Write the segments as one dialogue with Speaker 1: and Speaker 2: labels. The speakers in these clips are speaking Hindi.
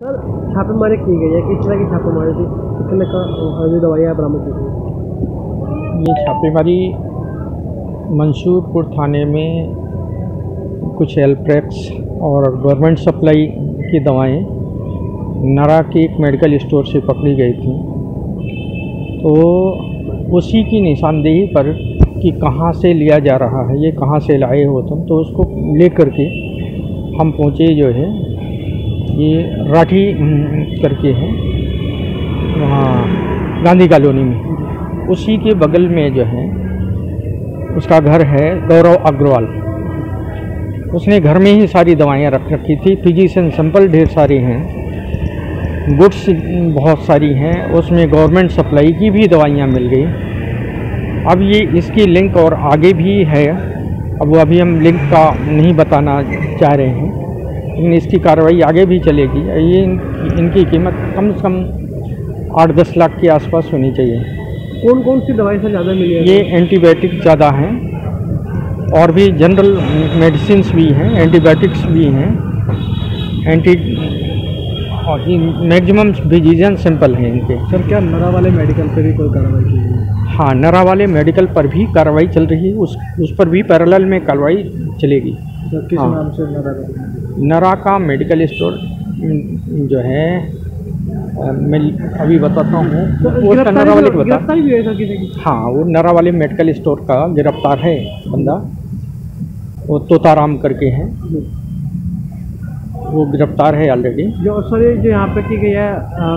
Speaker 1: सर, छापेमारी की गई है। किस तरह की छापेमारी थी? कितने का दवाइयाँ बरामद की गई?
Speaker 2: ये छापेमारी मंसूरपुर थाने में कुछ एल्प्रेक्स और गवर्नमेंट सप्लाई की दवाएँ नरा के एक मेडिकल स्टोर से पकड़ी गई थी। तो उसी की निशानदेही पर कि कहाँ से लिया जा रहा है, ये कहाँ से लाए हो तुम तो उसको लेकर के हम पहुँचे जो है ये राठी हम्म, करके है। वहाँ गांधी कॉलोनी में। उसी के बगल में जो है उसका घर है गौरव अग्रवाल। उसने घर में ही सारी दवाइयाँ रख रखी थी। फिजिशियन सैंपल ढेर सारे हैं। गुड्स बहुत सारी हैं। उसमें गवर्नमेंट सप्लाई की भी दवाइयाँ मिल गई। अब ये इसकी लिंक और आगे भी है। अब वो अभी हम लिंक का नहीं बताना चाह रहे हैं। लेकिन इसकी कार्रवाई आगे भी चलेगी। ये इन, इनकी कीमत कम से कम आठ दस लाख के आसपास होनी चाहिए।
Speaker 1: कौन कौन सी दवाई से ज़्यादा मिली है?
Speaker 2: ये एंटीबायोटिक ज़्यादा हैं और भी जनरल मेडिसिन भी हैं एंटीबायोटिक्स भी हैं। एंटी और मैक्सिमम फिजिशियन सिंपल हैं इनके।
Speaker 1: सर क्या नरा वाले मेडिकल पर भी कोई कार्रवाई की है
Speaker 2: हाँ नरा वाले मेडिकल पर भी कार्रवाई चल रही है। उस उस पर भी पैरेलल में कार्रवाई चलेगी।
Speaker 1: सर किस
Speaker 2: हाँ।
Speaker 1: नाम से नरा का
Speaker 2: नरा का मेडिकल स्टोर जो है मैं अभी बताता हूँ। वो उसका नरा वाले को बता।
Speaker 1: है की?
Speaker 2: वो नरा वाले मेडिकल स्टोर का गिरफ़्तार है बंदा। वो तोताराम करके है। वो गिरफ़्तार है ऑलरेडी
Speaker 1: जो सर जो यहाँ पे की गई है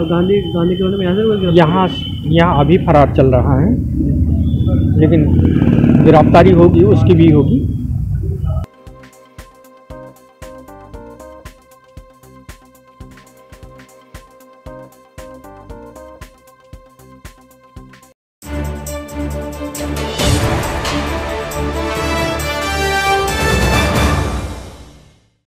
Speaker 1: गांधी गांधी कॉलोनी में
Speaker 2: यहाँ यहाँ अभी फरार चल रहा है। लेकिन गिरफ्तारी होगी उसकी भी होगी।